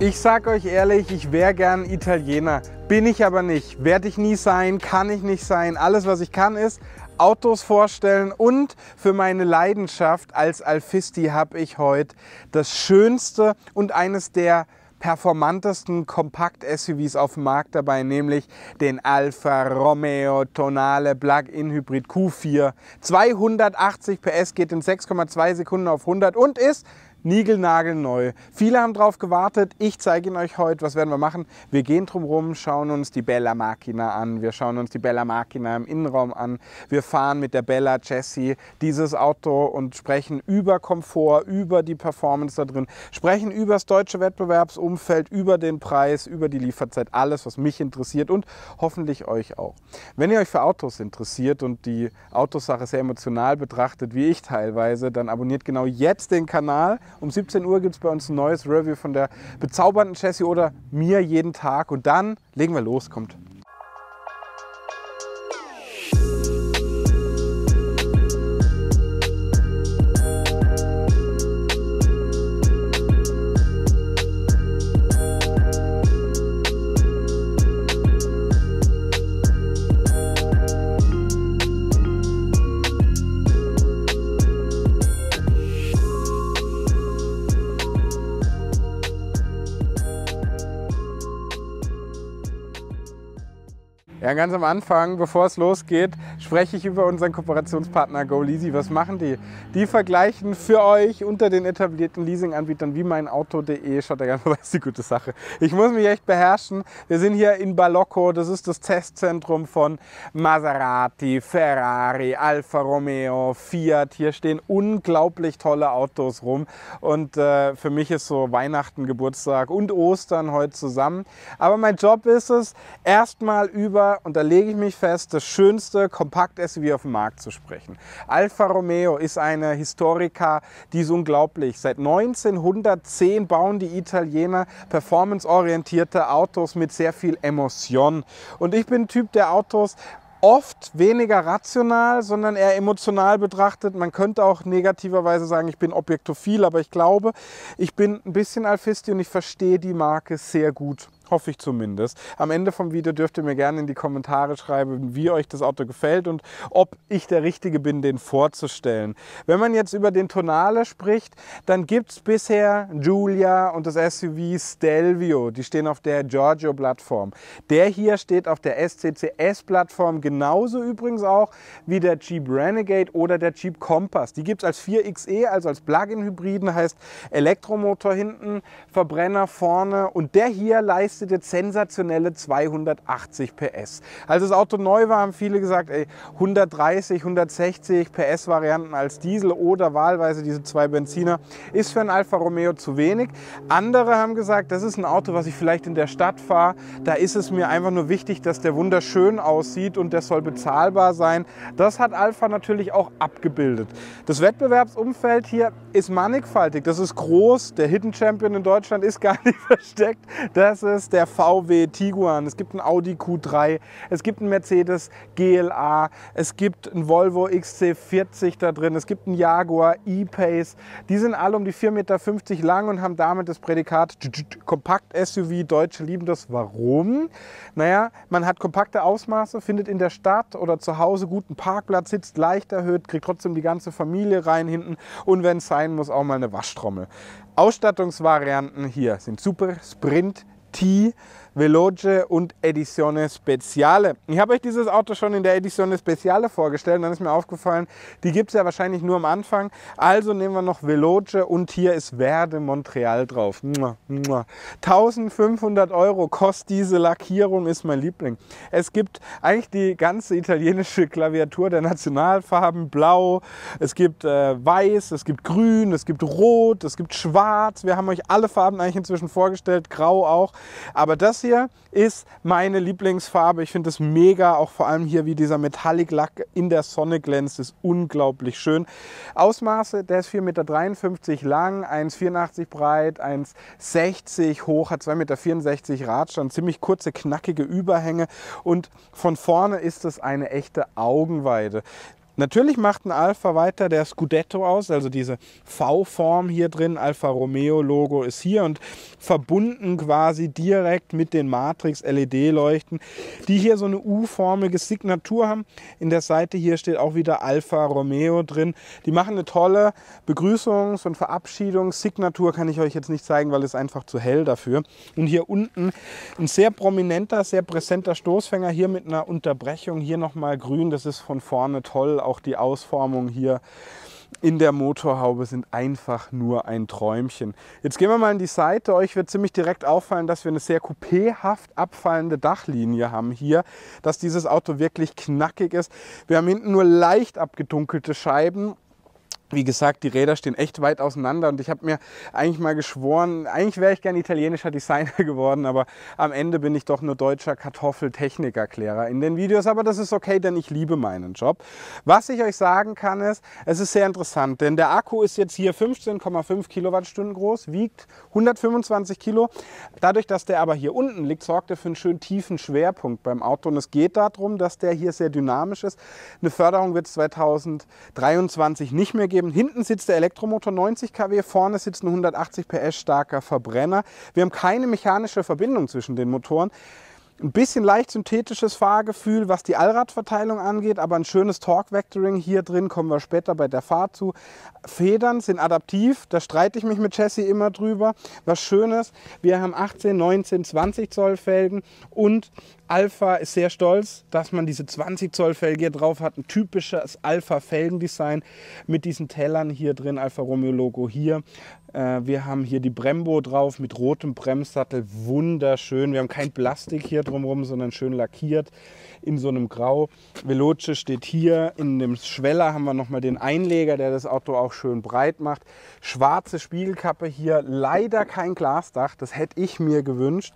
Ich sag euch ehrlich, ich wäre gern Italiener. Bin ich aber nicht. Werde ich nie sein, kann ich nicht sein. Alles, was ich kann, ist Autos vorstellen und für meine Leidenschaft als Alfisti habe ich heute das schönste und eines der performantesten Kompakt-SUVs auf dem Markt dabei, nämlich den Alfa Romeo Tonale Plug-in Hybrid Q4. 280 PS geht in 6,2 Sekunden auf 100 und ist niegelnagelneu. Viele haben darauf gewartet. Ich zeige Ihnen euch heute, was werden wir machen. Wir gehen drumherum, schauen uns die Bella Macchina an. Wir schauen uns die Bella Macchina im Innenraum an. Wir fahren mit der Bella Jessie dieses Auto und sprechen über Komfort, über die Performance da drin, sprechen über das deutsche Wettbewerbsumfeld, über den Preis, über die Lieferzeit, alles, was mich interessiert und hoffentlich euch auch. Wenn ihr euch für Autos interessiert und die Autosache sehr emotional betrachtet, wie ich teilweise, dann abonniert genau jetzt den Kanal um 17 Uhr gibt es bei uns ein neues Review von der bezaubernden Jessie oder mir jeden Tag. Und dann legen wir los, kommt. Ja, ganz am Anfang, bevor es losgeht, spreche ich über unseren Kooperationspartner GoLeasy. Was machen die? Die vergleichen für euch unter den etablierten Leasinganbietern wie meinauto.de. Schaut da gerne vorbei, ist die gute Sache. Ich muss mich echt beherrschen. Wir sind hier in Balocco. Das ist das Testzentrum von Maserati, Ferrari, Alfa Romeo, Fiat. Hier stehen unglaublich tolle Autos rum. Und äh, für mich ist so Weihnachten, Geburtstag und Ostern heute zusammen. Aber mein Job ist es, erstmal über und da lege ich mich fest, das schönste Kompakt-SUV auf dem Markt zu sprechen. Alfa Romeo ist eine Historica, die ist unglaublich. Seit 1910 bauen die Italiener performanceorientierte Autos mit sehr viel Emotion. Und ich bin Typ der Autos, oft weniger rational, sondern eher emotional betrachtet. Man könnte auch negativerweise sagen, ich bin objektophil, aber ich glaube, ich bin ein bisschen Alfisti und ich verstehe die Marke sehr gut. Hoffe ich zumindest. Am Ende vom Video dürft ihr mir gerne in die Kommentare schreiben, wie euch das Auto gefällt und ob ich der Richtige bin, den vorzustellen. Wenn man jetzt über den Tonale spricht, dann gibt es bisher Giulia und das SUV Stelvio. Die stehen auf der Giorgio-Plattform. Der hier steht auf der SCCS-Plattform, genauso übrigens auch wie der Jeep Renegade oder der Jeep Compass. Die gibt es als 4xe, also als Plug-in-Hybriden, heißt Elektromotor hinten, Verbrenner vorne und der hier leistet leistet jetzt sensationelle 280 PS. Als das Auto neu war, haben viele gesagt, ey, 130, 160 PS Varianten als Diesel oder wahlweise diese zwei Benziner ist für ein Alfa Romeo zu wenig. Andere haben gesagt, das ist ein Auto, was ich vielleicht in der Stadt fahre. Da ist es mir einfach nur wichtig, dass der wunderschön aussieht und der soll bezahlbar sein. Das hat Alfa natürlich auch abgebildet. Das Wettbewerbsumfeld hier ist mannigfaltig. Das ist groß. Der Hidden Champion in Deutschland ist gar nicht versteckt. Das ist der VW Tiguan, es gibt einen Audi Q3, es gibt einen Mercedes GLA, es gibt einen Volvo XC40 da drin, es gibt einen Jaguar E-Pace. Die sind alle um die 4,50 Meter lang und haben damit das Prädikat Kompakt-SUV. Deutsche lieben das. Warum? Naja, man hat kompakte Ausmaße, findet in der Stadt oder zu Hause guten Parkplatz, sitzt leicht erhöht, kriegt trotzdem die ganze Familie rein hinten und wenn es sein muss, auch mal eine Waschtrommel. Ausstattungsvarianten hier sind Super Sprint T Veloce und Edizione Speciale. Ich habe euch dieses Auto schon in der Edizione Speciale vorgestellt. Dann ist mir aufgefallen, die gibt es ja wahrscheinlich nur am Anfang. Also nehmen wir noch Veloce und hier ist Verde Montreal drauf. 1500 Euro kostet diese Lackierung, ist mein Liebling. Es gibt eigentlich die ganze italienische Klaviatur der Nationalfarben. Blau, es gibt äh, Weiß, es gibt Grün, es gibt Rot, es gibt Schwarz. Wir haben euch alle Farben eigentlich inzwischen vorgestellt, Grau auch. Aber das hier hier ist meine Lieblingsfarbe. Ich finde es mega, auch vor allem hier, wie dieser Metallic Lack in der Sonne glänzt, ist unglaublich schön. Ausmaße, der ist 4,53 Meter lang, 1,84 breit, 1,60 hoch, hat 2,64 Meter Radstand, ziemlich kurze, knackige Überhänge und von vorne ist es eine echte Augenweide. Natürlich macht ein Alpha weiter der Scudetto aus, also diese V-Form hier drin. Alfa Romeo Logo ist hier und verbunden quasi direkt mit den Matrix LED-Leuchten, die hier so eine U-formige Signatur haben. In der Seite hier steht auch wieder Alfa Romeo drin. Die machen eine tolle Begrüßungs- und Verabschiedungssignatur, kann ich euch jetzt nicht zeigen, weil es einfach zu hell dafür. Und hier unten ein sehr prominenter, sehr präsenter Stoßfänger hier mit einer Unterbrechung. Hier nochmal grün, das ist von vorne toll auch die Ausformung hier in der Motorhaube sind einfach nur ein Träumchen. Jetzt gehen wir mal in die Seite. Euch wird ziemlich direkt auffallen, dass wir eine sehr coupéhaft abfallende Dachlinie haben hier, dass dieses Auto wirklich knackig ist. Wir haben hinten nur leicht abgedunkelte Scheiben wie gesagt, die Räder stehen echt weit auseinander und ich habe mir eigentlich mal geschworen, eigentlich wäre ich gern italienischer Designer geworden, aber am Ende bin ich doch nur deutscher Kartoffeltechnikerklärer in den Videos, aber das ist okay, denn ich liebe meinen Job. Was ich euch sagen kann ist, es ist sehr interessant, denn der Akku ist jetzt hier 15,5 Kilowattstunden groß, wiegt 125 Kilo. Dadurch, dass der aber hier unten liegt, sorgt er für einen schönen tiefen Schwerpunkt beim Auto und es geht darum, dass der hier sehr dynamisch ist. Eine Förderung wird es 2023 nicht mehr geben geben. Hinten sitzt der Elektromotor 90 kW, vorne sitzt ein 180 PS starker Verbrenner. Wir haben keine mechanische Verbindung zwischen den Motoren. Ein bisschen leicht synthetisches Fahrgefühl, was die Allradverteilung angeht, aber ein schönes Torque-Vectoring hier drin, kommen wir später bei der Fahrt zu. Federn sind adaptiv, da streite ich mich mit Jesse immer drüber. Was Schönes, wir haben 18, 19, 20 Zoll Felgen und Alpha ist sehr stolz, dass man diese 20 Zoll Felge hier drauf hat. Ein typisches Alpha Felgendesign mit diesen Tellern hier drin, Alfa Romeo Logo hier. Äh, wir haben hier die Brembo drauf mit rotem Bremssattel, wunderschön. Wir haben kein Plastik hier drumherum, sondern schön lackiert in so einem Grau. Veloce steht hier, in dem Schweller haben wir nochmal den Einleger, der das Auto auch schön breit macht. Schwarze Spiegelkappe hier, leider kein Glasdach, das hätte ich mir gewünscht.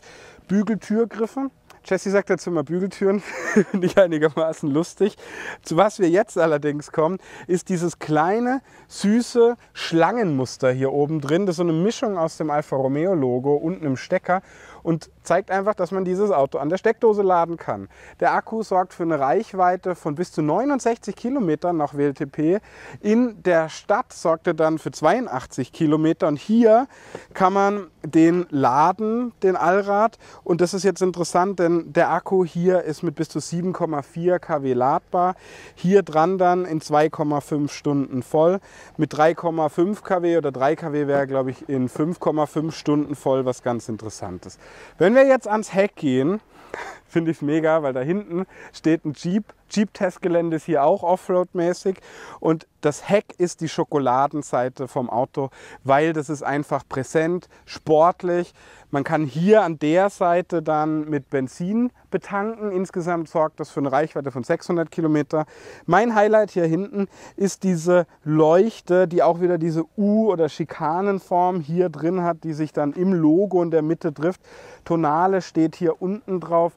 Bügeltürgriffe, Jesse sagt dazu immer Bügeltüren, finde ich einigermaßen lustig. Zu was wir jetzt allerdings kommen, ist dieses kleine, süße Schlangenmuster hier oben drin. Das ist so eine Mischung aus dem Alfa Romeo Logo unten im Stecker und zeigt einfach, dass man dieses Auto an der Steckdose laden kann. Der Akku sorgt für eine Reichweite von bis zu 69 Kilometern nach WLTP. In der Stadt sorgt er dann für 82 Kilometer und hier kann man den laden, den Allrad. Und das ist jetzt interessant, denn der Akku hier ist mit bis zu 7,4 kW ladbar. Hier dran dann in 2,5 Stunden voll. Mit 3,5 kW oder 3 kW wäre, glaube ich, in 5,5 Stunden voll, was ganz interessant ist. Wenn wir jetzt ans Heck gehen, finde ich es mega, weil da hinten steht ein Jeep. Jeep-Testgelände ist hier auch Offroad-mäßig und das Heck ist die Schokoladenseite vom Auto, weil das ist einfach präsent, sportlich. Man kann hier an der Seite dann mit Benzin betanken. Insgesamt sorgt das für eine Reichweite von 600 Kilometer. Mein Highlight hier hinten ist diese Leuchte, die auch wieder diese U- oder Schikanenform hier drin hat, die sich dann im Logo in der Mitte trifft. Tonale steht hier unten drauf.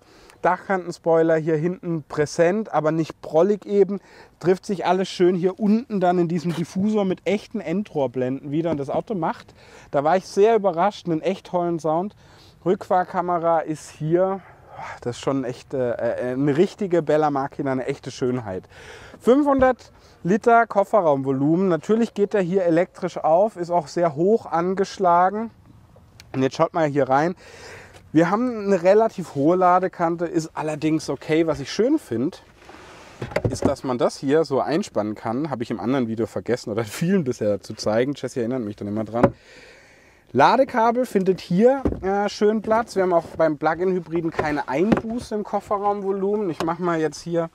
Dachkantenspoiler hier hinten präsent, aber nicht prollig eben. Trifft sich alles schön hier unten dann in diesem Diffusor mit echten Endrohrblenden wieder. Und das Auto macht, da war ich sehr überrascht, einen echt tollen Sound. Rückfahrkamera ist hier, das ist schon echt äh, äh eine richtige Bella Machina, eine echte Schönheit. 500 Liter Kofferraumvolumen. Natürlich geht er hier elektrisch auf, ist auch sehr hoch angeschlagen. Und jetzt schaut mal hier rein. Wir haben eine relativ hohe Ladekante, ist allerdings okay. Was ich schön finde, ist, dass man das hier so einspannen kann. Habe ich im anderen Video vergessen oder vielen bisher zu zeigen. Jesse erinnert mich dann immer dran. Ladekabel findet hier äh, schön Platz. Wir haben auch beim Plug-in-Hybriden keine Einbuße im Kofferraumvolumen. Ich mache mal jetzt hier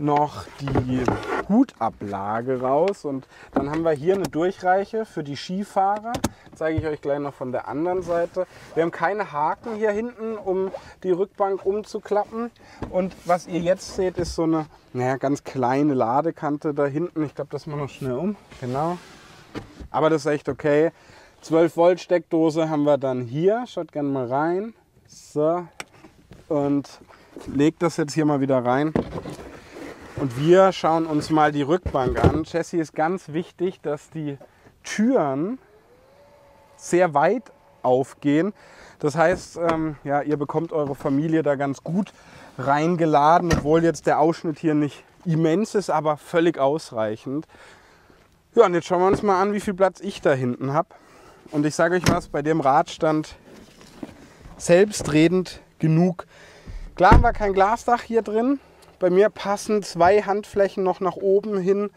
noch die Hutablage raus und dann haben wir hier eine Durchreiche für die Skifahrer. Zeige ich euch gleich noch von der anderen Seite. Wir haben keine Haken hier hinten, um die Rückbank umzuklappen. Und was ihr jetzt seht, ist so eine naja, ganz kleine Ladekante da hinten. Ich glaube, das machen wir noch schnell um. Genau. Aber das ist echt okay. 12 Volt Steckdose haben wir dann hier. Schaut gerne mal rein. So. Und legt das jetzt hier mal wieder rein. Und wir schauen uns mal die Rückbank an. Jesse ist ganz wichtig, dass die Türen sehr weit aufgehen. Das heißt, ähm, ja, ihr bekommt eure Familie da ganz gut reingeladen, obwohl jetzt der Ausschnitt hier nicht immens ist, aber völlig ausreichend. Ja, und jetzt schauen wir uns mal an, wie viel Platz ich da hinten habe. Und ich sage euch was, bei dem Radstand selbstredend genug. Klar haben wir kein Glasdach hier drin. Bei mir passen zwei Handflächen noch nach oben hin.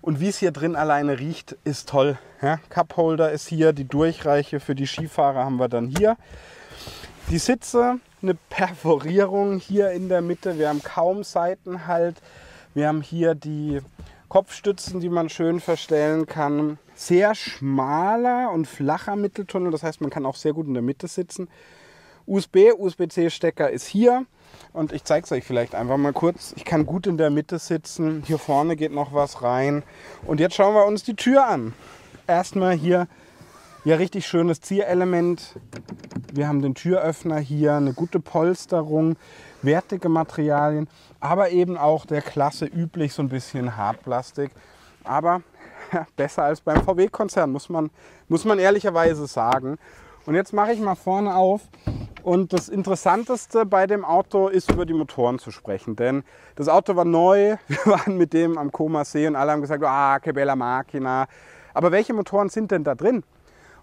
Und wie es hier drin alleine riecht, ist toll. Ja, Cupholder ist hier, die Durchreiche für die Skifahrer haben wir dann hier. Die Sitze, eine Perforierung hier in der Mitte. Wir haben kaum Seitenhalt. Wir haben hier die Kopfstützen, die man schön verstellen kann. Sehr schmaler und flacher Mitteltunnel, das heißt, man kann auch sehr gut in der Mitte sitzen. USB, USB-C-Stecker ist hier. Und ich zeige es euch vielleicht einfach mal kurz. Ich kann gut in der Mitte sitzen. Hier vorne geht noch was rein. Und jetzt schauen wir uns die Tür an. Erstmal hier ja richtig schönes Zierelement. Wir haben den Türöffner hier, eine gute Polsterung, wertige Materialien, aber eben auch der Klasse üblich so ein bisschen Hartplastik. Aber besser als beim VW-Konzern, muss man, muss man ehrlicherweise sagen. Und jetzt mache ich mal vorne auf und das Interessanteste bei dem Auto ist, über die Motoren zu sprechen. Denn das Auto war neu, wir waren mit dem am Koma See und alle haben gesagt, ah, che bella macchina. Aber welche Motoren sind denn da drin?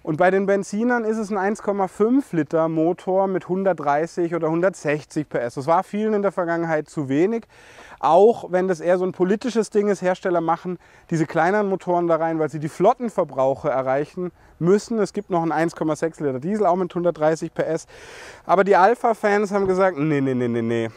Und bei den Benzinern ist es ein 1,5 Liter Motor mit 130 oder 160 PS. Das war vielen in der Vergangenheit zu wenig. Auch wenn das eher so ein politisches Ding ist, Hersteller machen diese kleineren Motoren da rein, weil sie die Flottenverbrauche erreichen müssen. Es gibt noch einen 1,6 Liter Diesel, auch mit 130 PS. Aber die Alpha-Fans haben gesagt, nee, nee, nee, nee, nee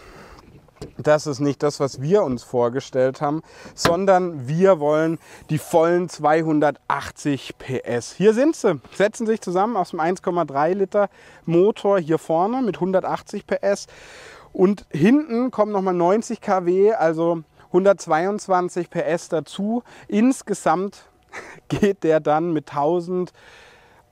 das ist nicht das, was wir uns vorgestellt haben, sondern wir wollen die vollen 280 PS. Hier sind sie, setzen sich zusammen aus dem 1,3 Liter Motor hier vorne mit 180 PS und hinten kommen nochmal 90 kW, also 122 PS dazu. Insgesamt geht der dann mit 1000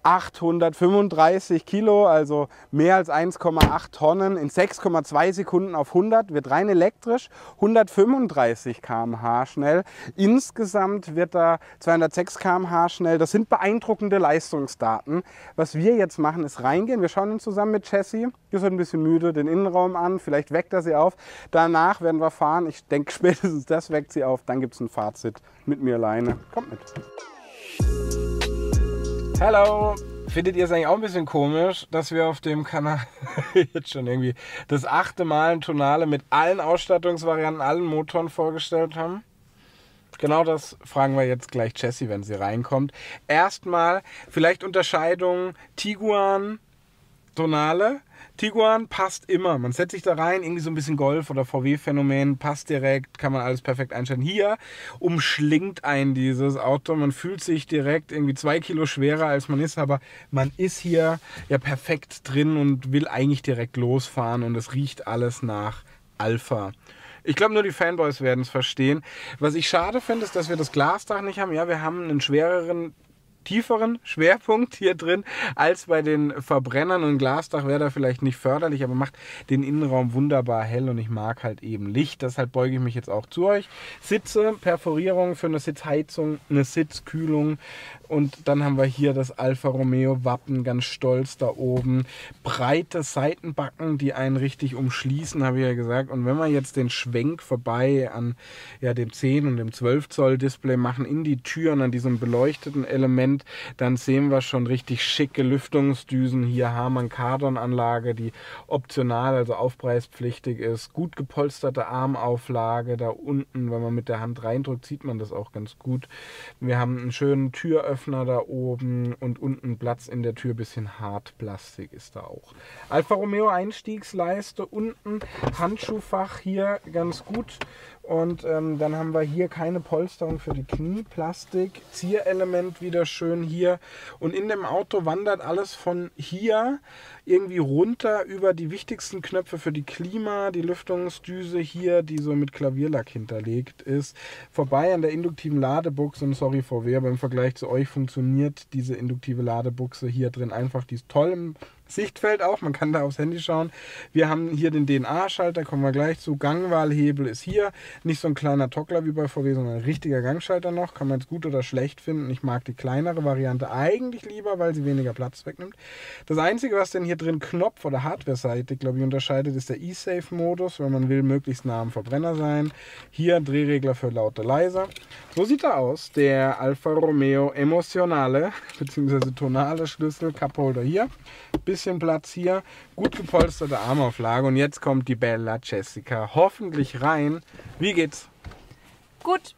835 Kilo, also mehr als 1,8 Tonnen in 6,2 Sekunden auf 100, wird rein elektrisch, 135 km/h schnell. Insgesamt wird er 206 km/h schnell. Das sind beeindruckende Leistungsdaten. Was wir jetzt machen, ist reingehen. Wir schauen uns zusammen mit Jessie, die ist ein bisschen müde, den Innenraum an, vielleicht weckt er sie auf. Danach werden wir fahren. Ich denke, spätestens das weckt sie auf. Dann gibt es ein Fazit mit mir alleine. Kommt mit. Hallo! Findet ihr es eigentlich auch ein bisschen komisch, dass wir auf dem Kanal jetzt schon irgendwie das achte Mal ein Tonale mit allen Ausstattungsvarianten, allen Motoren vorgestellt haben? Genau das fragen wir jetzt gleich Jessie, wenn sie reinkommt. Erstmal vielleicht Unterscheidung Tiguan, Tonale. Tiguan passt immer. Man setzt sich da rein, irgendwie so ein bisschen Golf- oder VW-Phänomen, passt direkt, kann man alles perfekt einstellen. Hier umschlingt ein dieses Auto. Man fühlt sich direkt irgendwie zwei Kilo schwerer, als man ist, aber man ist hier ja perfekt drin und will eigentlich direkt losfahren und es riecht alles nach Alpha. Ich glaube, nur die Fanboys werden es verstehen. Was ich schade finde, ist, dass wir das Glasdach nicht haben. Ja, wir haben einen schwereren tieferen Schwerpunkt hier drin als bei den Verbrennern. Und Glasdach wäre da vielleicht nicht förderlich, aber macht den Innenraum wunderbar hell und ich mag halt eben Licht. Deshalb beuge ich mich jetzt auch zu euch. Sitze, Perforierung für eine Sitzheizung, eine Sitzkühlung und dann haben wir hier das Alfa Romeo Wappen ganz stolz da oben. Breite Seitenbacken, die einen richtig umschließen, habe ich ja gesagt. Und wenn wir jetzt den Schwenk vorbei an ja, dem 10 und dem 12 Zoll Display machen in die Türen an diesem beleuchteten Element Moment, dann sehen wir schon richtig schicke Lüftungsdüsen. Hier Harman Kardon Anlage, die optional, also aufpreispflichtig ist. Gut gepolsterte Armauflage da unten, wenn man mit der Hand reindrückt, sieht man das auch ganz gut. Wir haben einen schönen Türöffner da oben und unten Platz in der Tür, bisschen Hartplastik ist da auch. Alfa Romeo Einstiegsleiste unten, Handschuhfach hier ganz gut und ähm, dann haben wir hier keine Polsterung für die Knie, Plastik, Zierelement wieder schön hier. Und in dem Auto wandert alles von hier irgendwie runter über die wichtigsten Knöpfe für die Klima, die Lüftungsdüse hier, die so mit Klavierlack hinterlegt ist, vorbei an der induktiven Ladebuchse. Und sorry VW, aber im Vergleich zu euch funktioniert diese induktive Ladebuchse hier drin einfach, die ist toll im Sichtfeld auch, man kann da aufs Handy schauen. Wir haben hier den DNA-Schalter, kommen wir gleich zu. Gangwahlhebel ist hier. Nicht so ein kleiner Tockler wie bei VW, sondern ein richtiger Gangschalter noch. Kann man jetzt gut oder schlecht finden. Ich mag die kleinere Variante eigentlich lieber, weil sie weniger Platz wegnimmt. Das Einzige, was denn hier drin Knopf- oder Hardware-seitig, glaube ich, unterscheidet, ist der E-Safe-Modus, weil man will möglichst nah am Verbrenner sein. Hier Drehregler für lauter leiser. So sieht er aus, der Alfa Romeo Emotionale, beziehungsweise tonale Schlüssel, Cupholder hier. Bisschen Platz hier, gut gepolsterte Armauflage. Und jetzt kommt die Bella Jessica hoffentlich rein. Wie geht's? Gut.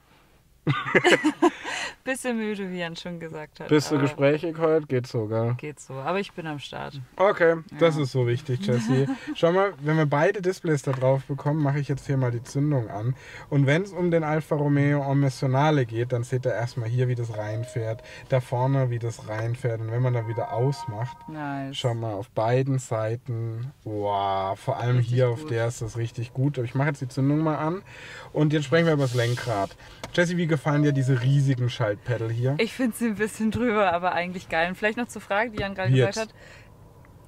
Bisschen müde, wie Jan schon gesagt hat. Bist du gesprächig heute? Geht so, gell? Geht so. Aber ich bin am Start. Okay, das ist so wichtig, Jessie. Schau mal, wenn wir beide Displays da drauf bekommen, mache ich jetzt hier mal die Zündung an. Und wenn es um den Alfa Romeo Emmentionale geht, dann seht ihr erstmal hier, wie das reinfährt. Da vorne, wie das reinfährt. Und wenn man da wieder ausmacht, Nice. schau mal auf beiden Seiten. Wow, vor allem Richtig hier auf gut. der ist das richtig gut. Ich mache jetzt die Zündung mal an. Und jetzt sprechen wir über das Lenkrad. Jessie, wie gefallen dir diese riesigen Schaltpedal hier? Ich finde sie ein bisschen drüber, aber eigentlich geil. Und vielleicht noch zur Frage, die Jan gerade gesagt hat.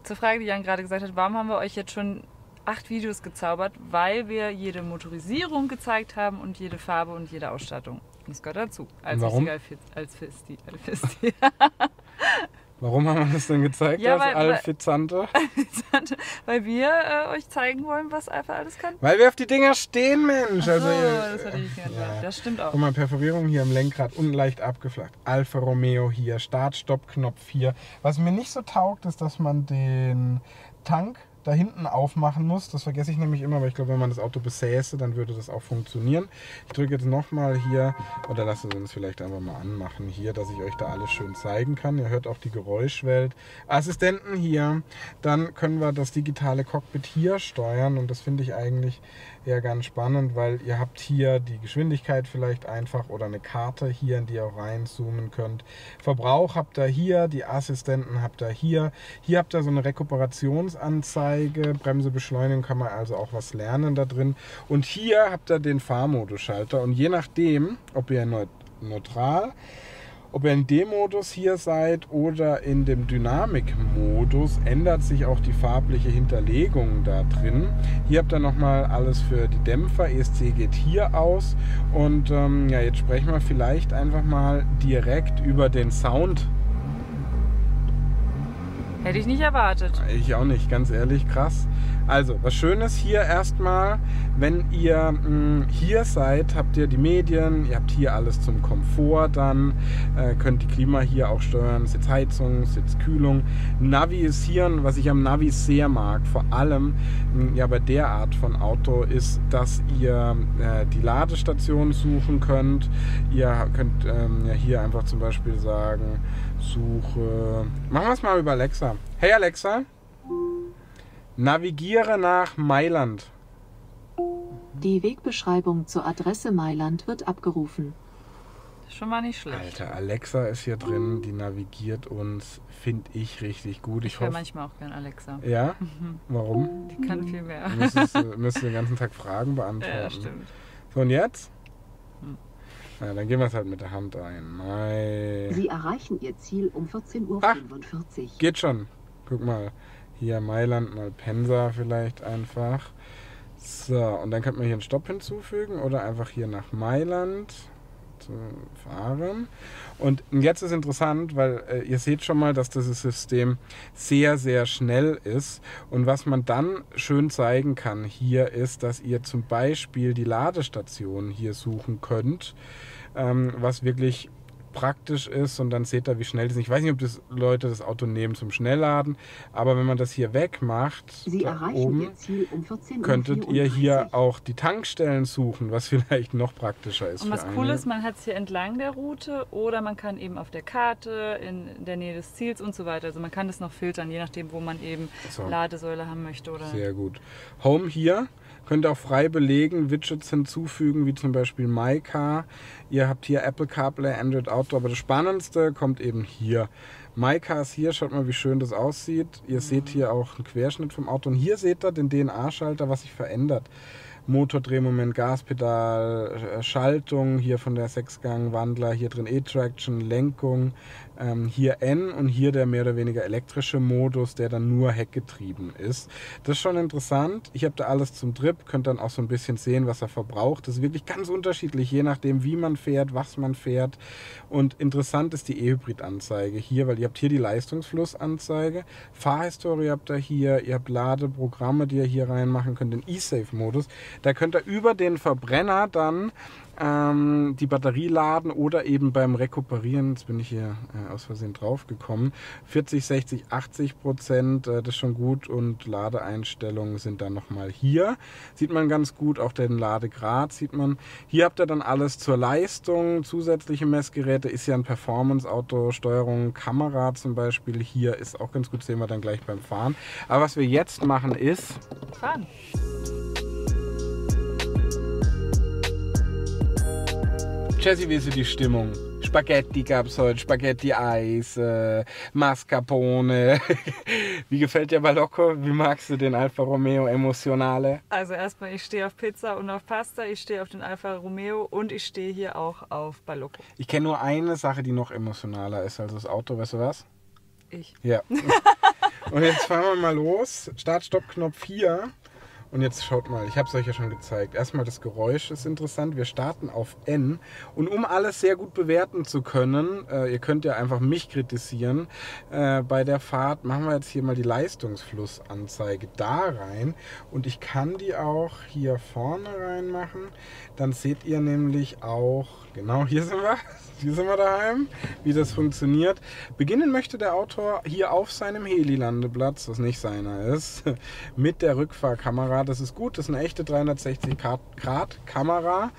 Zur Frage, die Jan gerade gesagt hat, warum haben wir euch jetzt schon acht Videos gezaubert? Weil wir jede Motorisierung gezeigt haben und jede Farbe und jede Ausstattung. Das gehört dazu. Als warum? als Fisti. Als Fisti. Warum haben wir das denn gezeigt, Ja, das weil- weil- Alfizante? Weil wir äh, euch zeigen wollen, was Alpha alles kann. Weil wir auf die Dinger stehen, Mensch. Ach so, also, das hatte ich nicht ja. Das stimmt auch. Guck mal, Perforierung hier im Lenkrad, unten leicht abgeflacht. Alfa Romeo hier, Start-Stopp-Knopf hier. Was mir nicht so taugt, ist, dass man den Tank da hinten aufmachen muss. Das vergesse ich nämlich immer, weil ich glaube, wenn man das Auto besäße, dann würde das auch funktionieren. Ich drücke jetzt nochmal hier, oder lasse es uns vielleicht einfach mal anmachen hier, dass ich euch da alles schön zeigen kann. Ihr hört auch die Geräuschwelt. Assistenten hier. Dann können wir das digitale Cockpit hier steuern und das finde ich eigentlich eher ganz spannend, weil ihr habt hier die Geschwindigkeit vielleicht einfach oder eine Karte hier, in die ihr auch reinzoomen könnt. Verbrauch habt ihr hier, die Assistenten habt ihr hier. Hier habt ihr so eine Rekuperationsanzeige, Bremse, Beschleunigung kann man also auch was lernen da drin. Und hier habt ihr den Fahrmodusschalter und je nachdem, ob ihr neu- neutral ob ihr in dem Modus hier seid oder in dem Dynamik-Modus, ändert sich auch die farbliche Hinterlegung da drin. Hier habt ihr nochmal alles für die Dämpfer. ESC geht hier aus. Und ähm, ja, jetzt sprechen wir vielleicht einfach mal direkt über den Sound. Hätte ich nicht erwartet. Ich auch nicht, ganz ehrlich, krass. Also, was Schönes hier erstmal, wenn ihr mh, hier seid, habt ihr die Medien, ihr habt hier alles zum Komfort dann, äh, könnt die Klima hier auch steuern, Sitzheizung, Sitzkühlung. Navi ist hier, und was ich am Navi sehr mag, vor allem mh, ja bei der Art von Auto, ist, dass ihr äh, die Ladestation suchen könnt. Ihr könnt ähm, ja hier einfach zum Beispiel sagen, suche, machen wir es mal über Alexa. Hey Alexa, navigiere nach Mailand. Die Wegbeschreibung zur Adresse Mailand wird abgerufen. Das ist schon mal nicht schlecht. Alter, Alexa ist hier drin, die navigiert uns, finde ich richtig gut. Ich, Ich höre hoffe. manchmal auch gern Alexa. Ja? Warum? Die kann viel mehr. Du müsstest, du müsstest den ganzen Tag Fragen beantworten. Ja, stimmt. So, und jetzt? Ja, dann gehen wir es halt mit der Hand ein. Mai. Sie erreichen Ihr Ziel um 14.45 Uhr. Ach. Geht schon. Guck mal. Hier Mailand, mal Pensa vielleicht einfach. So, und dann könnte man hier einen Stopp hinzufügen oder einfach hier nach Mailand fahren. Und jetzt ist interessant, weil äh, ihr seht schon mal, dass dieses System sehr, sehr schnell ist. Und was man dann schön zeigen kann hier ist, dass ihr zum Beispiel die Ladestation hier suchen könnt, ähm, was wirklich praktisch ist und dann seht ihr, wie schnell das ist. Ich weiß nicht, ob das Leute das Auto nehmen zum Schnellladen, aber wenn man das hier wegmacht, oben, um 14.34 Uhr. könntet ihr hier auch die Tankstellen suchen, was vielleicht noch praktischer ist. Und was cool ist, man hat es hier entlang der Route oder man kann eben auf der Karte, in der Nähe des Ziels und so weiter. Also man kann das noch filtern, je nachdem, wo man eben So. Ladesäule haben möchte. Oder Sehr gut. Home hier. Könnt auch frei belegen, Widgets hinzufügen, wie zum Beispiel MyCar. Ihr habt hier Apple CarPlay, Android Auto, aber das Spannendste kommt eben hier. MyCar ist hier, schaut mal, wie schön das aussieht. Ihr seht hier auch einen Querschnitt vom Auto und hier seht ihr den DNA-Schalter, was sich verändert. Motor, Drehmoment, Gaspedal, äh, Schaltung, hier von der Sechsgang-Wandler, hier drin E-Traction, Lenkung, ähm, hier N und hier der mehr oder weniger elektrische Modus, der dann nur heckgetrieben ist. Das ist schon interessant. Ich habe da alles zum Trip, könnt dann auch so ein bisschen sehen, was er verbraucht. Das ist wirklich ganz unterschiedlich, je nachdem, wie man fährt, was man fährt. Und interessant ist die E-Hybrid-Anzeige hier, weil ihr habt hier die Leistungsflussanzeige, Fahrhistorie habt ihr hier, ihr habt Ladeprogramme, die ihr hier reinmachen könnt, den E-Safe-Modus. Da könnt ihr über den Verbrenner dann ähm, die Batterie laden oder eben beim Rekuperieren, jetzt bin ich hier äh, aus Versehen drauf gekommen, 40, 60, 80 Prozent, äh, das ist schon gut und Ladeeinstellungen sind dann nochmal hier. Sieht man ganz gut, auch den Ladegrad sieht man. Hier habt ihr dann alles zur Leistung, zusätzliche Messgeräte, ist ja ein Performance-Auto, Steuerung, Kamera zum Beispiel. Hier ist auch ganz gut, sehen wir dann gleich beim Fahren. Aber was wir jetzt machen ist... Fahren. Jesse, wie ist die Stimmung? Spaghetti gab es heute, Spaghetti-Eis, äh, Mascarpone. wie gefällt dir Balocco? Wie magst du den Alfa Romeo Emotionale? Also erstmal, ich stehe auf Pizza und auf Pasta, ich stehe auf den Alfa Romeo und ich stehe hier auch auf Balocco. Ich kenne nur eine Sache, die noch emotionaler ist als das Auto, weißt du was? Ich. Ja. und jetzt fahren wir mal los. Start-Stopp-Knopf hier. Und jetzt schaut mal, ich habe es euch ja schon gezeigt. Erstmal das Geräusch ist interessant. Wir starten auf N. Und um alles sehr gut bewerten zu können, äh, ihr könnt ja einfach mich kritisieren, äh, bei der Fahrt machen wir jetzt hier mal die Leistungsflussanzeige da rein. Und ich kann die auch hier vorne reinmachen. Dann seht ihr nämlich auch, genau hier sind wir, hier sind wir daheim, wie das funktioniert. Beginnen möchte der Autor hier auf seinem Heli-Landeplatz, was nicht seiner ist, mit der Rückfahrkamera. Das ist gut, das ist eine echte 360-Grad-Kamera.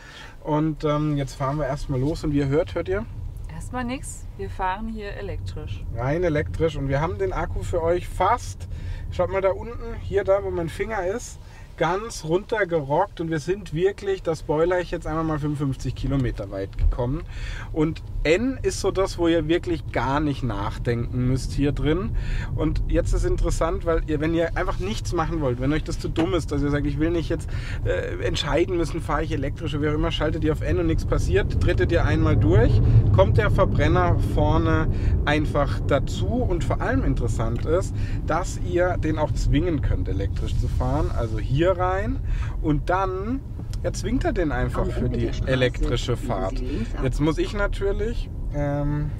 Und ähm, jetzt fahren wir erstmal los und wie ihr hört, hört ihr? Erstmal nichts, wir fahren hier elektrisch. Rein elektrisch und wir haben den Akku für euch fast, schaut mal da unten, hier da, wo mein Finger ist, ganz runtergerockt und wir sind wirklich, das Spoiler ich jetzt einmal mal 55 Kilometer weit gekommen. Und N ist so das, wo ihr wirklich gar nicht nachdenken müsst hier drin. Und jetzt ist interessant, weil ihr, wenn ihr einfach nichts machen wollt, wenn euch das zu dumm ist, dass ihr sagt, ich will nicht jetzt äh, entscheiden müssen, fahre ich elektrisch oder wie auch immer, schaltet ihr auf N und nichts passiert, trittet ihr einmal durch, kommt der Verbrenner vorne einfach dazu und vor allem interessant ist, dass ihr den auch zwingen könnt, elektrisch zu fahren. Also hier rein und dann ja, zwingt er den einfach Am für Ende die Straße elektrische Fahrt. Jetzt muss ich natürlich ähm,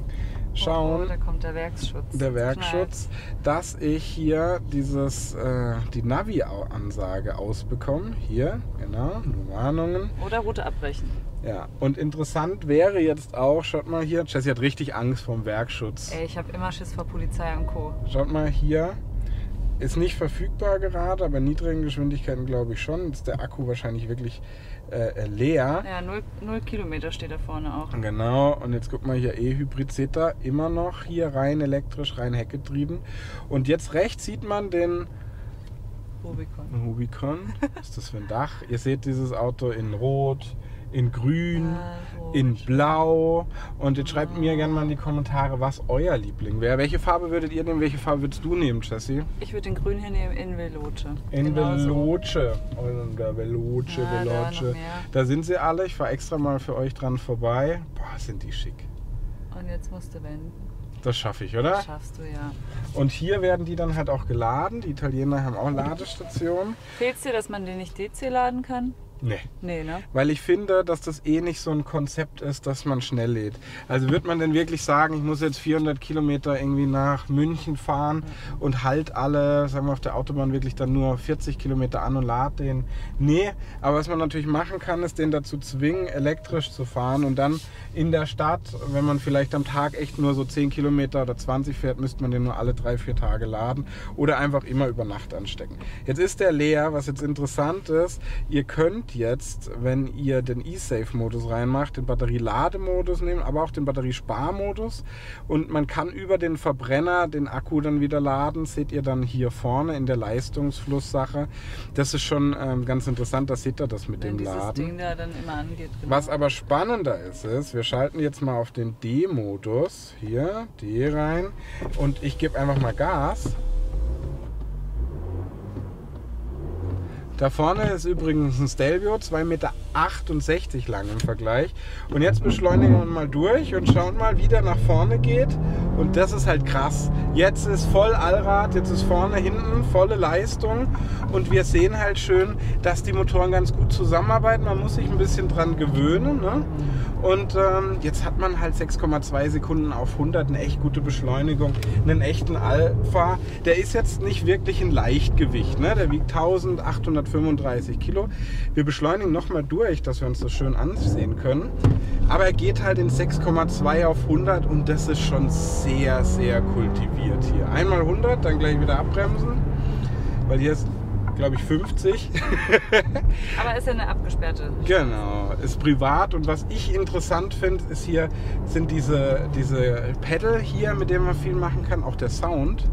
Oh, schauen, da kommt der Werksschutz. der Werkschutz, dass ich hier dieses, äh, die Navi-Ansage ausbekomme. Hier, genau, nur Warnungen. Oder Route abbrechen. Ja, und interessant wäre jetzt auch, schaut mal hier, Jessie hat richtig Angst vor dem Werkschutz. Ey, ich habe immer Schiss vor Polizei und Co. Schaut mal hier. Ist nicht verfügbar gerade, aber in niedrigen Geschwindigkeiten glaube ich schon. Ist der Akku wahrscheinlich wirklich äh, leer. Ja, 0, 0 Kilometer steht da vorne auch. Genau, und jetzt guck mal hier, E-Hybrid ihr immer noch hier rein elektrisch, rein heckgetrieben. Und jetzt rechts sieht man den Rubicon. Rubicon. Was ist das für ein Dach? Ihr seht dieses Auto in Rot, in Grün, in Blau. Und jetzt schreibt mir gerne mal in die Kommentare, was euer Liebling wäre. Welche Farbe würdet ihr nehmen? Welche Farbe würdest du nehmen, Jessie? Ich würde den grün hier nehmen in Veloce. In Genau so. Veloce. Oder Veloce, Ja, da Veloce. sind sie alle. Ich fahre extra mal für euch dran vorbei. Boah, sind die schick. Und jetzt musst du wenden. Das schaffe ich, oder? Das schaffst du ja. Und hier werden die dann halt auch geladen. Die Italiener haben auch Ladestationen. Fehlt's dir, dass man den nicht DC laden kann? Nee. Nee, ne? Weil ich finde, dass das eh nicht so ein Konzept ist, dass man schnell lädt. Also wird man denn wirklich sagen, ich muss jetzt 400 Kilometer irgendwie nach München fahren und halt alle, sagen wir auf der Autobahn wirklich dann nur 40 Kilometer an und lad den? Nee, aber was man natürlich machen kann, ist den dazu zwingen, elektrisch zu fahren und dann in der Stadt, wenn man vielleicht am Tag echt nur so 10 Kilometer oder 20 fährt, müsste man den nur alle drei, vier Tage laden oder einfach immer über Nacht anstecken. Jetzt ist der leer, was jetzt interessant ist, ihr könnt jetzt, wenn ihr den E-Safe-Modus reinmacht, den Batterielademodus nehmen, aber auch den Batteriesparmodus und man kann über den Verbrenner den Akku dann wieder laden, seht ihr dann hier vorne in der Leistungsflusssache. Das ist schon ähm, ganz interessant, da seht ihr das mit Wenn dem Laden. Ding da dann immer angeht. Genau. Was aber spannender ist, ist, wir schalten jetzt mal auf den D-Modus. Hier, D rein. Und ich gebe einfach mal Gas. Da vorne ist übrigens ein Stelvio, 2,68 Meter lang im Vergleich. Und jetzt beschleunigen wir mal durch und schauen mal, wie der nach vorne geht. Und das ist halt krass. Jetzt ist voll Allrad, jetzt ist vorne, hinten volle Leistung. Und wir sehen halt schön, dass die Motoren ganz gut zusammenarbeiten. Man muss sich ein bisschen dran gewöhnen. Ne? Und ähm, jetzt hat man halt 6,2 Sekunden auf 100, eine echt gute Beschleunigung, einen echten Alpha. Der ist jetzt nicht wirklich ein Leichtgewicht, ne? der wiegt 1835 Kilo. Wir beschleunigen nochmal durch, dass wir uns das schön ansehen können. Aber er geht halt in 6,2 auf 100 und das ist schon sehr, sehr kultiviert hier. Einmal 100, dann gleich wieder abbremsen, weil hier ist glaube ich, 50. Aber ist ja eine abgesperrte. Genau, ist privat. Und was ich interessant finde, ist hier, sind diese, diese Pedal hier, mit denen man viel machen kann, auch der Sound.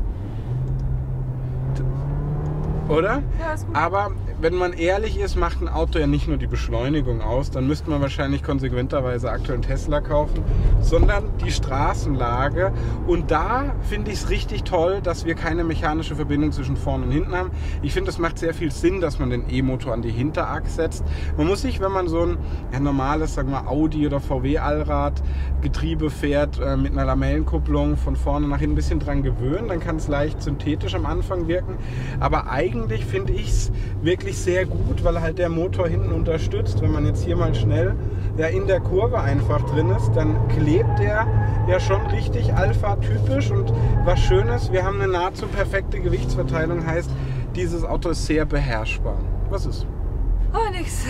Oder? Ja, ist gut. Aber wenn man ehrlich ist, macht ein Auto ja nicht nur die Beschleunigung aus, dann müsste man wahrscheinlich konsequenterweise aktuell einen Tesla kaufen, sondern die Straßenlage. Und da finde ich es richtig toll, dass wir keine mechanische Verbindung zwischen vorne und hinten haben. Ich finde, es macht sehr viel Sinn, dass man den E-Motor an die Hinterachse setzt. Man muss sich, wenn man so ein ja, normales, sagen wir Audi oder VW Allrad Getriebe fährt äh, mit einer Lamellenkupplung von vorne nach hinten ein bisschen dran gewöhnen, dann kann es leicht synthetisch am Anfang wirken. Aber eigentlich finde ich es wirklich sehr gut, weil halt der Motor hinten unterstützt. Wenn man jetzt hier mal schnell ja, in der Kurve einfach drin ist, dann klebt der ja schon richtig Alpha-typisch. Und was schön ist, wir haben eine nahezu perfekte Gewichtsverteilung, heißt, dieses Auto ist sehr beherrschbar. Was ist? Oh, nix.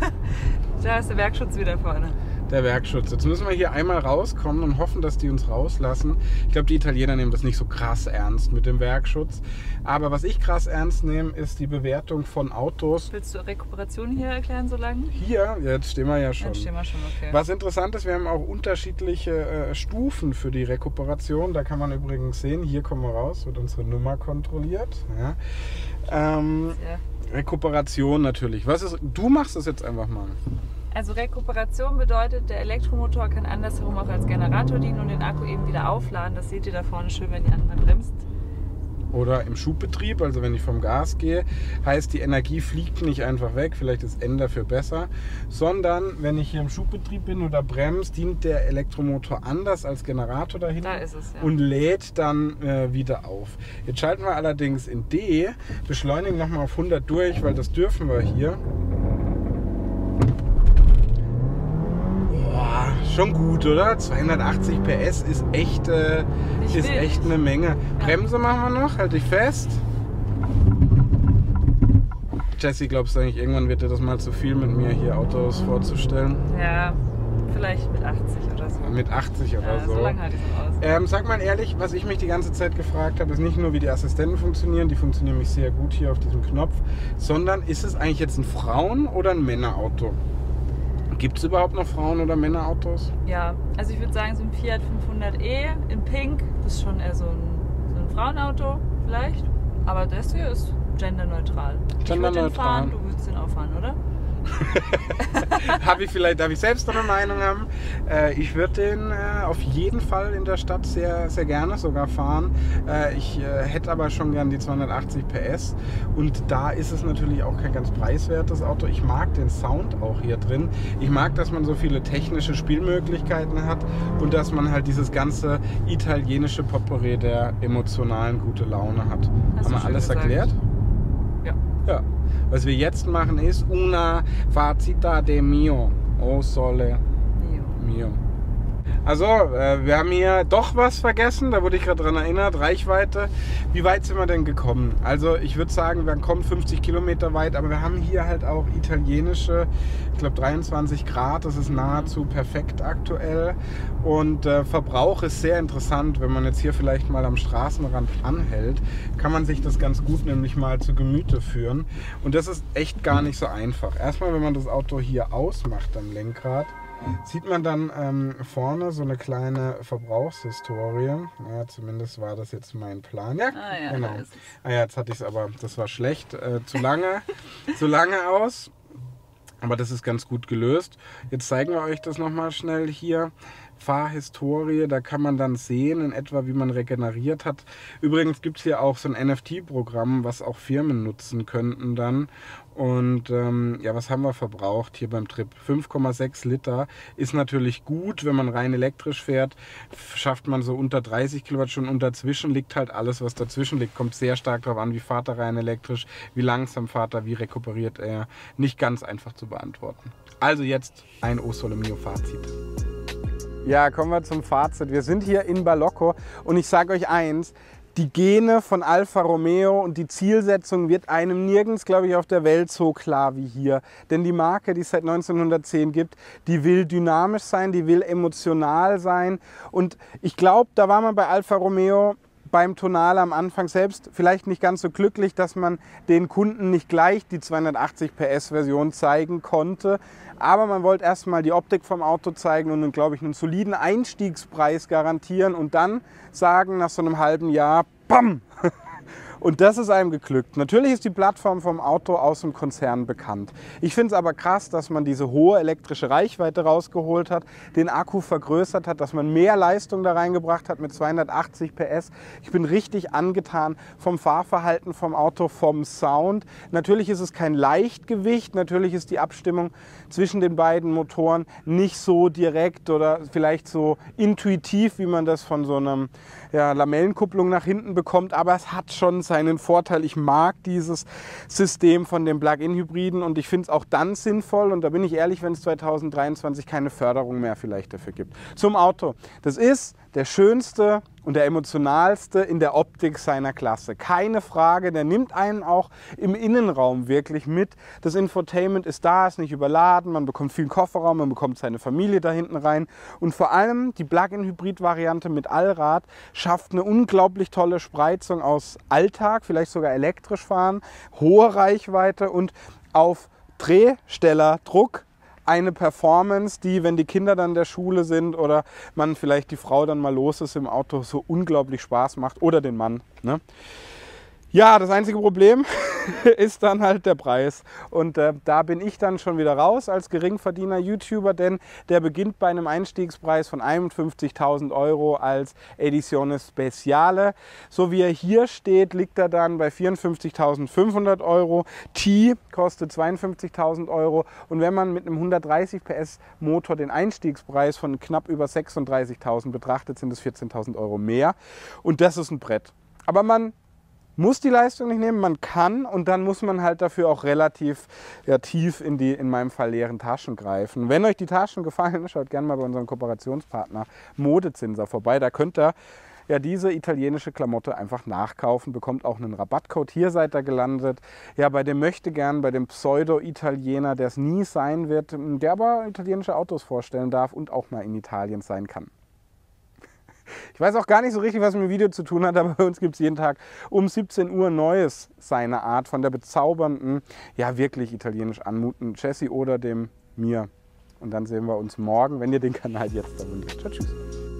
da ist der Werkschutz wieder vorne. Der Werkschutz. Jetzt müssen wir hier einmal rauskommen und hoffen, dass die uns rauslassen. Ich glaube, die Italiener nehmen das nicht so krass ernst mit dem Werkschutz. Aber was ich krass ernst nehme, ist die Bewertung von Autos. Willst du Rekuperation hier erklären so lange? Hier, jetzt stehen wir ja schon. Dann stehen wir schon, okay. Was interessant ist, wir haben auch unterschiedliche äh, Stufen für die Rekuperation. Da kann man übrigens sehen, hier kommen wir raus, wird unsere Nummer kontrolliert. Ja. Ähm. Rekuperation natürlich. Was ist, du machst das jetzt einfach mal. Also Rekuperation bedeutet, der Elektromotor kann andersherum auch als Generator dienen und den Akku eben wieder aufladen. Das seht ihr da vorne schön, wenn die andere bremst. Oder im Schubbetrieb, also wenn ich vom Gas gehe, heißt die Energie fliegt nicht einfach weg, vielleicht ist N dafür besser, sondern wenn ich hier im Schubbetrieb bin oder bremst, dient der Elektromotor anders als Generator dahinter Da ist es, ja. und lädt dann äh, wieder auf. Jetzt schalten wir allerdings in D, beschleunigen nochmal auf 100 durch, weil das dürfen wir hier. Boah, schon gut, oder? 280 PS ist echt, äh, ist echt eine Menge. Bremse machen wir noch, halte ich fest. Jesse, glaubst du eigentlich, irgendwann wird dir das mal zu viel mit mir hier Autos vorzustellen? Ja, vielleicht mit 80 oder so. Mit 80 oder Ja, so. so lange halte ich aus. Ähm, sag mal ehrlich, was ich mich die ganze Zeit gefragt habe, ist nicht nur, wie die Assistenten funktionieren, die funktionieren mich sehr gut hier auf diesem Knopf, sondern ist es eigentlich jetzt ein Frauen- oder ein Männerauto? Gibt es überhaupt noch Frauen- oder Männerautos? Ja, also ich würde sagen, so ein Fiat 500e in Pink, das ist schon eher so ein, so ein Frauenauto vielleicht. Aber das hier ist genderneutral. Ich würde den Genderneutral. fahren, du würdest den auch fahren, oder? habe ich vielleicht, darf ich selbst noch eine Meinung haben? Äh, ich würde den äh, auf jeden Fall in der Stadt sehr, sehr gerne sogar fahren. Äh, ich äh, hätte aber schon gern die 280 PS und da ist es natürlich auch kein ganz preiswertes Auto. Ich mag den Sound auch hier drin. Ich mag, dass man so viele technische Spielmöglichkeiten hat und dass man halt dieses ganze italienische Potpourri der emotionalen gute Laune hat. Hast Haben wir alles gesagt. erklärt? Ja. Ja. Was wir jetzt machen ist una facita de mio. Oh sole Nee. mio. Also, äh, wir haben hier doch was vergessen, da wurde ich gerade dran erinnert, Reichweite. Wie weit sind wir denn gekommen? Also ich würde sagen, wir kommen 50 Kilometer weit, aber wir haben hier halt auch italienische, ich glaube 23 Grad, das ist nahezu perfekt aktuell. Und äh, Verbrauch ist sehr interessant, wenn man jetzt hier vielleicht mal am Straßenrand anhält, kann man sich das ganz gut nämlich mal zu Gemüte führen. Und das ist echt gar nicht so einfach. Erstmal, wenn man das Auto hier ausmacht am Lenkrad, sieht man dann ähm, vorne so eine kleine Verbrauchshistorie. Ja, zumindest war das jetzt mein Plan. Ja, Ah ja, genau. Ah ja, jetzt hatte ich es aber, das war schlecht, äh, zu lange, zu lange aus. Aber das ist ganz gut gelöst. Jetzt zeigen wir euch das nochmal schnell hier. Fahrhistorie, da kann man dann sehen in etwa, wie man regeneriert hat. Übrigens gibt es hier auch so ein NFT-Programm, was auch Firmen nutzen könnten dann. Und ähm, ja, was haben wir verbraucht hier beim Trip? 5,6 Liter ist natürlich gut, wenn man rein elektrisch fährt. Schafft man so unter 30 Kilowattstunden und dazwischen liegt halt alles, was dazwischen liegt. Kommt sehr stark darauf an, wie fahrt er rein elektrisch, wie langsam fahrt er, wie rekuperiert er. Nicht ganz einfach zu beantworten. Also jetzt ein O Sole Mio Fazit. Ja, kommen wir zum Fazit. Wir sind hier in Balocco und ich sage euch eins, die Gene von Alfa Romeo und die Zielsetzung wird einem nirgends, glaube ich, auf der Welt so klar wie hier. Denn die Marke, die es seit 1910 gibt, die will dynamisch sein, die will emotional sein. Und ich glaube, da war man bei Alfa Romeo beim Tonal am Anfang selbst vielleicht nicht ganz so glücklich, dass man den Kunden nicht gleich die 280 PS Version zeigen konnte. Aber man wollte erstmal die Optik vom Auto zeigen und, glaube ich, einen soliden Einstiegspreis garantieren und dann sagen nach so einem halben Jahr, BAM! Und das ist einem geglückt. Natürlich ist die Plattform vom Auto aus dem Konzern bekannt. Ich finde es aber krass, dass man diese hohe elektrische Reichweite rausgeholt hat, den Akku vergrößert hat, dass man mehr Leistung da reingebracht hat mit 280 PS. Ich bin richtig angetan vom Fahrverhalten vom Auto, vom Sound. Natürlich ist es kein Leichtgewicht, natürlich ist die Abstimmung zwischen den beiden Motoren nicht so direkt oder vielleicht so intuitiv, wie man das von so einer ja, Lamellenkupplung nach hinten bekommt, aber es hat schon seinen Vorteil. Ich mag dieses System von den Plug-in-Hybriden und ich finde es auch dann sinnvoll und da bin ich ehrlich, wenn es 2023 keine Förderung mehr vielleicht dafür gibt. Zum Auto. Das ist der schönste und der emotionalste in der Optik seiner Klasse. Keine Frage, der nimmt einen auch im Innenraum wirklich mit. Das Infotainment ist da, ist nicht überladen, man bekommt viel Kofferraum, man bekommt seine Familie da hinten rein und vor allem die Plug-in-Hybrid-Variante mit Allrad schafft eine unglaublich tolle Spreizung aus Alltag, vielleicht sogar elektrisch fahren, hohe Reichweite und auf Drehstellerdruck eine Performance, die, wenn die Kinder dann der Schule sind oder man vielleicht die Frau dann mal los ist im Auto, so unglaublich Spaß macht oder den Mann. Ne? Ja, das einzige Problem ist dann halt der Preis. Und äh, da bin ich dann schon wieder raus als Geringverdiener YouTuber, denn der beginnt bei einem Einstiegspreis von 51.000 Euro als Edizione Speciale. So wie er hier steht, liegt er dann bei 54.500 Euro. T kostet 52.000 Euro. Und wenn man mit einem 130 PS Motor den Einstiegspreis von knapp über 36.000 betrachtet, sind es 14.000 Euro mehr. Und das ist ein Brett. Aber man muss die Leistung nicht nehmen, man kann und dann muss man halt dafür auch relativ ja, tief in die, in meinem Fall, leeren Taschen greifen. Wenn euch die Taschen gefallen, schaut gerne mal bei unserem Kooperationspartner Modezinser vorbei. Da könnt ihr ja diese italienische Klamotte einfach nachkaufen, bekommt auch einen Rabattcode. Hier seid ihr gelandet. Ja, bei dem möchte gern, bei dem Pseudo-Italiener, der es nie sein wird, der aber italienische Autos vorstellen darf und auch mal in Italien sein kann. Ich weiß auch gar nicht so richtig, was mit dem Video zu tun hat, aber bei uns gibt es jeden Tag um 17 Uhr Neues seiner Art von der bezaubernden, ja wirklich italienisch anmutenden Jessie oder dem mir. Und dann sehen wir uns morgen, wenn ihr den Kanal jetzt abonniert. Tschüss.